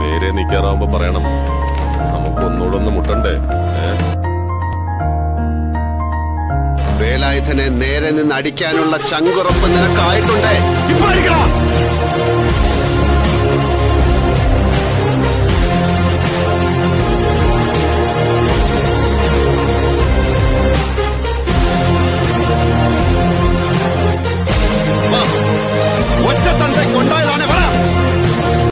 നേരെ നിക്കാറാവുമ്പോ പറയണം. നമുക്കൊന്നുകൂടെ ഒന്ന് മുട്ടണ്ടേ വേലായുധനെ നേരെ നിന്ന് അടിക്കാനുള്ള ചങ്കുറപ്പ് നിനക്കായിട്ടുണ്ടേ?